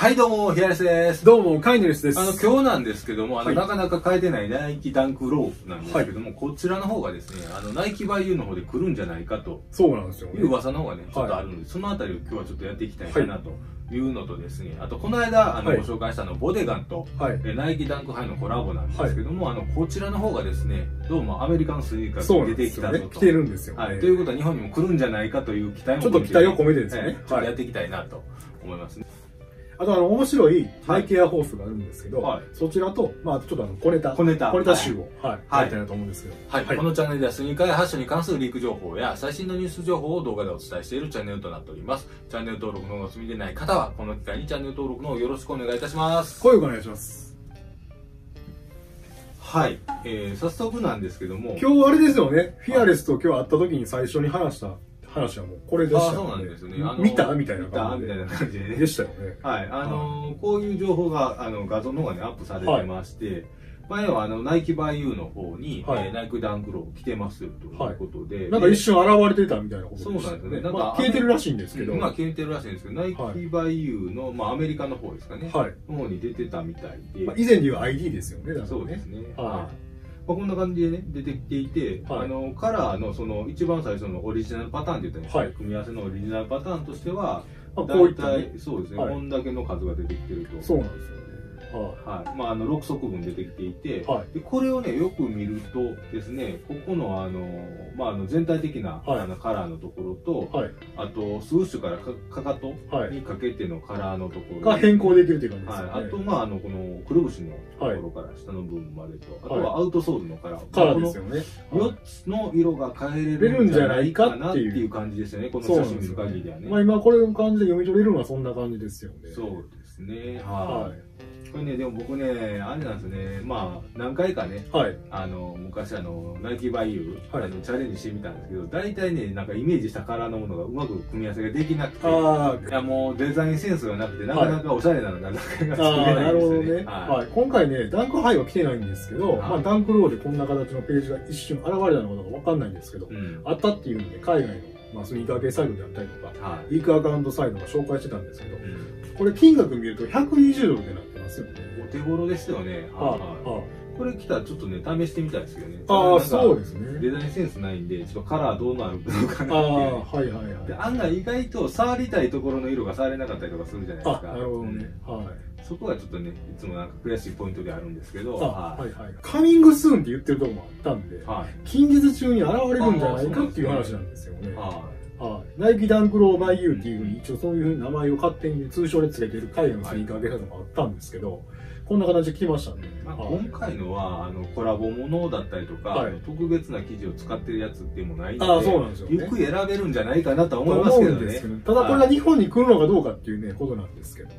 はい、どうも、平安です。どうも、カイネルスです。あの、今日なんですけども、あの、はいなかなか買えてないナイキダンクローなんですけども、こちらの方がですね、あの、ナイキバイユーの方で来るんじゃないかとそうなんですよねいう。噂の方がね、ちょっとあるので、そのあたりを今日はちょっとやっていきたいかなというのとですね、あと、この間、あの、はいご紹介したあの、ボデガンと、はい。えナイキダンクハイのコラボなんですけども、あの、こちらの方がですね、どうもアメリカのスニーカーが出。てきたぞと。来てるんですよね。はい、ということは日本にも来るんじゃないかという期待もちょっと期待を込めてですねええちょっとはいやっていきたいなと思いますね。あと、あの、面白いナイキエアホースがあるんですけど、はいそちらと、まあ、ちょっとあの、小ネタ。小ネタ小ネタ集を、はい。はいやりたいなと思うんですけど。はい、はいこのチャンネルではスニーカーやハッシュに関するリーク情報や最新のニュース情報を動画でお伝えしているチャンネルとなっております。チャンネル登録のお済みでない方は、この機会にチャンネル登録の方よろしくお願いいたします。声をお願いします。はい、えー、早速なんですけども、今日あれですよね。フィアレスと今日会った時に最初に話した話はもうこれでしたよね。あそうなんですよね見た？みたいな見た感じで。みたいな感じでね。でしたよね。はい、あのーこういう情報が、あの、画像の方がね、アップされてまして、前はあの、ナイキバイユーの方に、はいえーナイキダンクロー来てますよということで、なんか一瞬現れてたみたいなことでしたよそうなんですよねなんかまあ、消えてるらしいんですけど。今消えてるらしいんですけど、ナイキバイユーの、まあ、アメリカの方ですかね、はい。の方に出てたみたいで、まあ、以前で言う ID ですよね。だからねそうですね。はいまあ、こんな感じでね、出てきていて、はいあの、カラーのその一番最初のオリジナルパターンって言ったんです組み合わせのオリジナルパターンとしては、まあ、こう大いったね。体、そうですね、はいこんだけの数が出てきてると。そうなんですよね。ははい。まあ、あの、6足分出てきていて、はいで、これをね、よく見るとですね、ここのあの、まあ、あの、全体的な、はいあのカラーのところと、い。はい。あと、スウッシュからかかかとはい。にかけてのカラーのところが変更できるという感じですよね。はい、あと、まあ、あの、この、くるぶしのところから下の部分までと、あとはアウトソールのカラー。カラーですよね。この4つの色が変えれるんじゃないかなっていう感じですよね、この写真見る限りではね。まあ今これの感じで読み取れるのはそんな感じですよね。そうですね。ははい。これね、でも僕ね、あれなんですよね、まあ、何回かね、い。はい。あの、昔あの、ナイキバイユー、はいあのチャレンジしてみたんですけど、大体ね、なんかイメージしたカラーのものがうまく組み合わせができなくて、あいやもうデザインセンスがなくて、なかなかおしゃれなのがなかなか作れなないるほどね。ですよね。はい。今回ね、ダンクハイは来てないんですけど、はいまあダンクローでこんな形のページが一瞬現れたのかどうかわかんないんですけど、うん。あったっていうんで、海外の、まあ、スニーカー系サイトであったりとか、はい。リークアカウントサイトが紹介してたんですけど、うんこれ金額見ると120ドルってなってますよね。お手頃ですよね。ははいい。はい。これ来たらちょっとね、試してみたいですよね。ああ、そうですね。デザインセンスないんで、ちょっとカラーどうなるのかああ、なっていう。はいはいではい。案外意外と触りたいところの色が触れなかったりとかするじゃないですあ、か。なるほどね。はい。うんそこがちょっとね、いつもなんか悔しいポイントであるんですけど、あ、ははいはい。カミングスーンって言ってるとこもあったんでい。、は近日中に現れるんじゃないかっていう話なんですよねい。。ははい。ナイキダンクローバイユーっていうふうに一応そういうふうに名前を勝手に通称でつけてる海外のスニーカーゲーとかあったんですけど、こんな形で来ましたね。い。まあ、はい今回のは、あの、コラボものだったりとか、はい特別な生地を使ってるやつでもないので、ああ、そうなんですよね。ゆっくり選べるんじゃないかなとはと思いますけどねけ。ど、ただこれが日本に来るのかどうかっていうね、ことなんですけどね。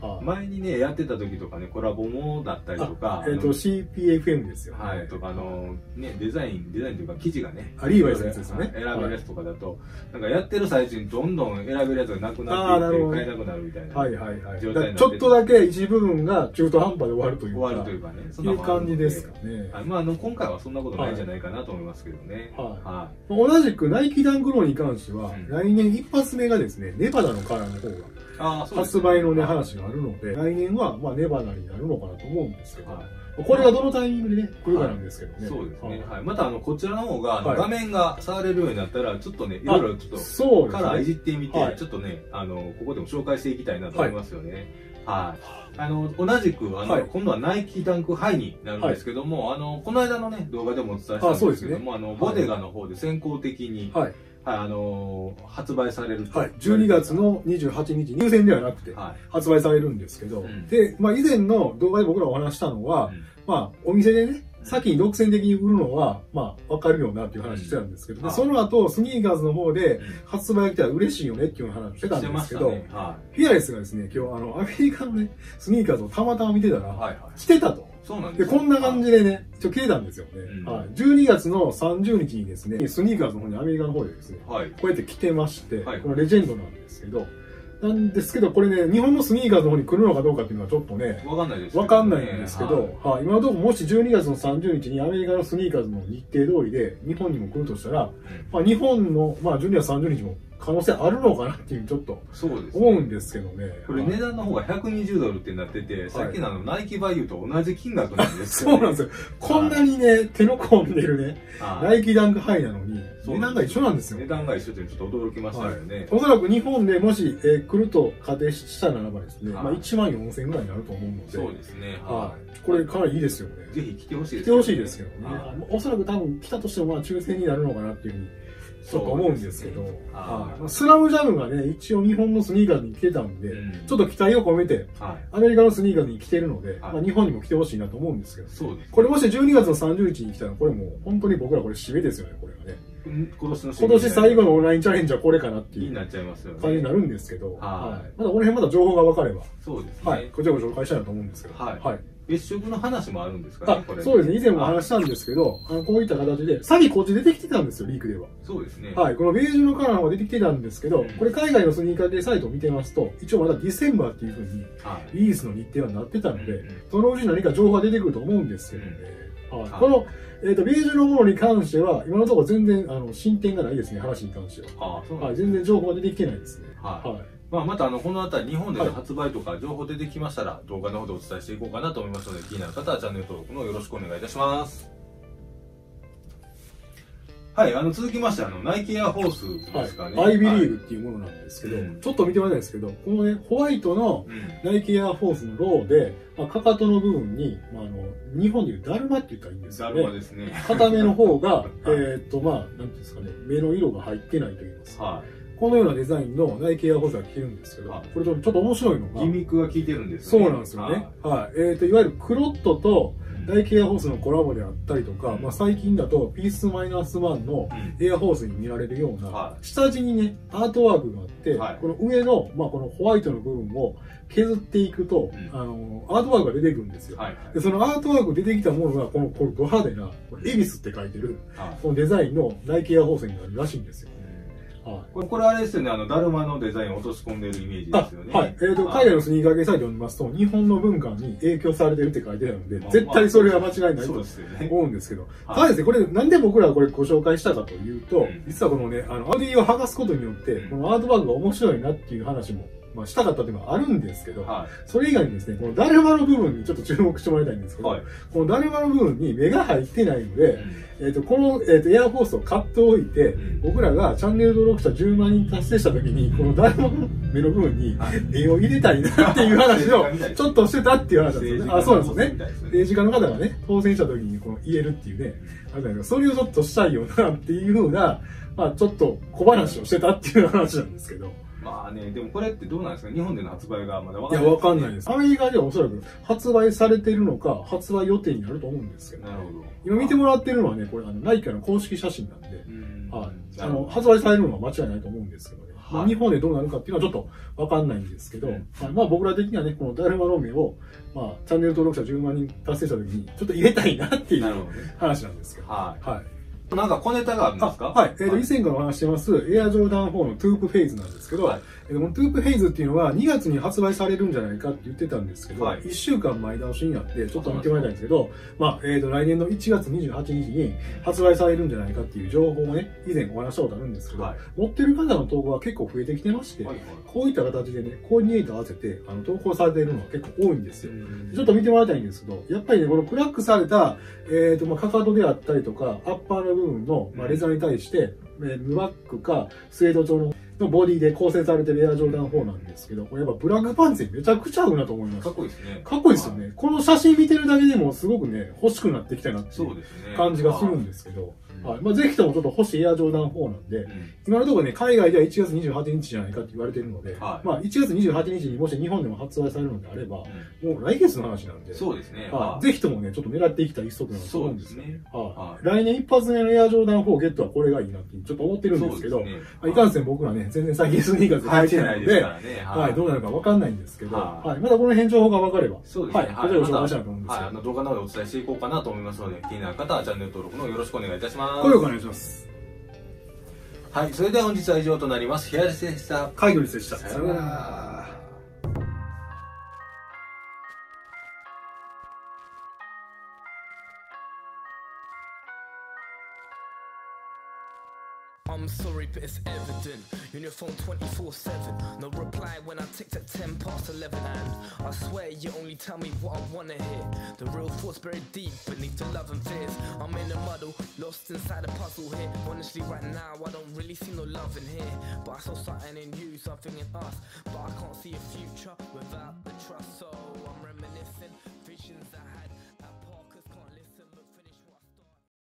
はい。前にね、やってた時とかね、コラボもだったりとか、えっ、と、CPFM ですよ、ね。はい、とかあの、ね、デザイン、デザインというか生地がね、あリーバイスのやつですよねはい選べるやつとかだと、なんかやってる最中にどんどん選べるやつがなくなっていって、買えなくなるみたいな。はいはいはい。ちょっとだけ一部分が中途半端で終わるというか、終わるというかね、そんいうな感じですかね。はいまあ、あの、今回はそんなことないんじゃないかなと思いますけどね。はいは同じくナイキダンクローに関しては、うん来年一発目がですね、ネバダのカラーの方が発売のね、話があるので、来年はまあネバダになるのかなと思うんですけど、はいこれがどのタイミングでね、来るかなんですけどね。そうですね。はいはい。また、あの、こちらの方が、画面が触れるようになったら、ちょっとね、いろいろちょっと、カラーいじね。ってみて、はいちょっとね、あの、ここでも紹介していきたいなと思いますよね。はい。あの、同じく、あの、はい今度はナイキダンクハイになるんですけども、あの、この間のね、動画でもお伝えしたんあそうですねですけども、あの、ボデガの方で先行的に、はい。はい、あのー発売されるとはい。12月、の28日、入選ではなくて、はい。発売されるんですけど、うんで、まあ以前の動画で僕らお話したのは、うんまあお店でね、先に独占的に売るのは、まあわかるよなっていう話してたんですけど、でうんその後、スニーカーズの方でうん発売が来たら嬉しいよねっていう話をしてたんですけど、ね。はフィアレスがですね、今日あの、アメリカのね、スニーカーズをたまたま見てたら、い。はい。はい。来てたと。で、そうなんですよ。こんな感じでね、ちょっと来てたんですよね。うん。はい。12月の30日にですね、スニーカーズの方にアメリカの方でですね、はい。こうやって来てまして、はい。このレジェンドなんですけど、なんですけど、これね、日本のスニーカーズの方に来るのかどうかっていうのはちょっとね、わかんないですね。わかんないんですけど、はい。今のところもし12月の30日にアメリカのスニーカーズの日程通りで日本にも来るとしたら、うん。まあ、日本の、まあ、12月30日も可能性あるのかなっていうちょっと思うんですけどね。これ値段の方が120ドルってなってて、さっきのあのナイキバイユーと同じ金額なんですよ、そうなんですよ。こんなにね、手の込んでるね、はいナイキダンクハイなのに、値段が一緒なんですよ値。段が一緒ってちょっと驚きましたよね。おそらく日本でもし、えー来ると仮定したならばですね、はいまあ1万4000円ぐらいになると思うので、そうですね。は。はいこれかなりいいですよね。い。ぜひ来てほしいです、来てほしいですけどねは。おそらく多分来たとしてもまあ抽選になるのかなっていうふうにと思うんですけど、ね。はい。スラムジャムがね、一応日本のスニーカーに来てたんで、うん。ちょっと期待を込めて、はい。アメリカのスニーカーに来てるので、はい。まあ、日本にも来てほしいなと思うんですけど、そうです。これもし12月の30日に来たら、これもう本当に僕らこれ締めですよね、これがね。うん今年の今年最後のオンラインチャレンジはこれかなっていう。になっちゃいますよね。感じになるんですけど、はい。はい。まだこの辺まだ情報が分かれば、そうですね。はい、こちらご紹介したいなと思うんですけど、はい月食の話もあるんですかねあこれ。そうですね、以前もお話ししたんですけど、あのこういった形で、詐欺こっち出てきてたんですよ、リークでは。そうですね。はい、このベージュのカラーの方が出てきてたんですけど、これ海外のスニーカー系サイトを見てますと、一応まだディセンバーっていう風にはい。リリースの日程はなってたので、うんそのうち何か情報が出てくると思うんですけどね。はいはいこの、えー、とベージュのものに関しては、今のところ全然あの進展がないですね、話に関してああ、そうは。はい、全然情報が出てきてないですね。はい。はい。まあ、またあのこの辺り日本ではい。の発売とか情報出てきましたら動画の方でお伝えしていこうかなと思いますので気になる方はチャンネル登録のよろしくお願いいたします。はいあの続きましてあのナイキエアホースですかね、はい、アイビリーはいブっていうものなんですけど、うん。ちょっと見てもらいたいんですけど、このね、ホワイトのうん。ナイキエアフォースのローで、まあ、かかとの部分に、まあ、あの、日本でいうダルマって言ったらいいんですザよね。ルマですね。片目の方が、い えーっと、まあ、なんていうんですかね、目の色が入ってないと言いますか。はこのようなデザインのナイキエアフォースが着てるんですけど、はい。これとちょっと面白いのが、いギミックが効いてるんですそうなんですよね。はい。えーっと、いわゆるクロットといナイキエアフォースのコラボであったりとか、まあ、最近だとピースマイナスワンのエアフォースに見られるような、は下地にね、アートワークがあって、はい。この上の、まあ、このホワイトの部分を削っていくと、うん。あの、アートワークが出てくるんですよ。はいで、そのアートワーク出てきたものが、この、このド派手な、エビスって書いてる、はい。このデザインのナイキエアフォースになるらしいんですよ。はい。これこれあれですよねあのダルマのデザインを落とし込んでるイメージあですよね。はい。えっ、と、海外のスニーカー系サイトを見ますと、日本の文化に影響されてるって書いてあるので、まあ絶対それは間違いないそうと思うんですけど、はい。ただですね、これ、なんで僕らがこれご紹介したかというと、うん。実はこのね、あの、アーディを剥がすことによって、うんこのアートワークが面白いなっていう話も、まあ、したかったっていうのはあるんですけど、はそれ以外にですね、このダルマの部分にちょっと注目してもらいたいんですけど、いはい。このダルマの部分に目が入ってないので、うん。えっ、と、この、えっ、と、エアフォースを買っておいて、うん。僕らがチャンネル登録者10万人達成した時に、このダルマの目の部分にはい。絵を入れたいなっていう話を ちょっとしてたっていう話なんですよね。あ、そうなんですよね。政治家の方がね、当選した時にこの言えるっていうね、あれだけど、それをちょっとしたいよなっていうふうな、まあちょっと小話をしてたっていう話なんですけど。まあね、でもこれってどうなんですか？日本での発売がまだわいや、わかんないです。アメリカではおそらく発売されているのか、発売予定になると思うんですけど、なるほど。今見てもらってるのはね、これあの、ナイキの公式写真なんで、うんはい。あの、発売されるのは間違いないと思うんですけどね。まあはい日本でどうなるかっていうのはちょっとわかんないんですけど、うんはいまあ僕ら的にはね、このダルマの目を、まあチャンネル登録者10万人達成した時に、ちょっと入れたいなっていう。話なんですけど。ははい。い。なんか小ネタがあるんですか？あはい。えっ、と、以前からお話ししてます、 Air Jordan 4の Taupe Haze なんですけど、はい。えーとこの Taupe Haze っていうのは2月に発売されるんじゃないかって言ってたんですけど、はい。1週間前倒しになって、ちょっと見てもらいたいんですけど、まあ、えっ、と、来年の1月28日に発売されるんじゃないかっていう情報をね、以前お話したことあるんですけど、はい。持ってる方の投稿が結構増えてきてまして、はい。はいこういった形でね、コーディネート合わせて、あの、投稿されているのは結構多いんですよ。うん。ちょっと見てもらいたいんですけど、やっぱりね、このクラックされた、えっ、と、まあ、かかとであったりとか、アッパーの部分の、まレザーに対して、えーヌバックか、スウェード調ののボディで構成されてるエアジョーダン4なんですけど、これやっぱブラックパンツにめちゃくちゃ合うなと思いますかっ。こいいですね。かっこいいですよね。この写真見てるだけでもすごくね、欲しくなってきたなっていう。感じがするんですけど、うんはい。まあ、ぜひともちょっと欲しいエアジョーダン4なんで、うん。今のところね、海外では1月28日じゃないかって言われてるので、はい。まあ、1月28日にもし日本でも発売されるのであれば、もう来月の話なんで、そうですね。はい、ぜひともね、ちょっと狙っていきたい一足なんですよ。そうですね。はい。はい。来年一発目のエアジョーダン4ゲットはこれがいいなってちょっと思ってるんですけど、ね。まあいかんせん僕はね、全然最近スニーカーズ入っ履いてないいで。はい、どうなるかわかんないんですけど、ははい。い、まだこの辺情報が分かれば、そうですね。はい、こちらご紹介したいなと思うんですはい、けど、あの動画などでお伝えしていこうかなと思いますので、気になる方はチャンネル登録のよろしくお願いいたします。声をお願いします。はい、それでは本日は以上となります。ヒアリスでした。会議のでした。さようなら。I'm sorry, but it's evident. Phone 24 7. No reply when I ticked at 10 past 11. And I swear you only tell me what I wanna hear. The real thoughts buried deep beneath the love and fears. I'm in a muddle, lost inside a puzzle here. Honestly, right now, I don't really see no love in here. But I saw something in you, something in us. But I can't see a future without the trust. So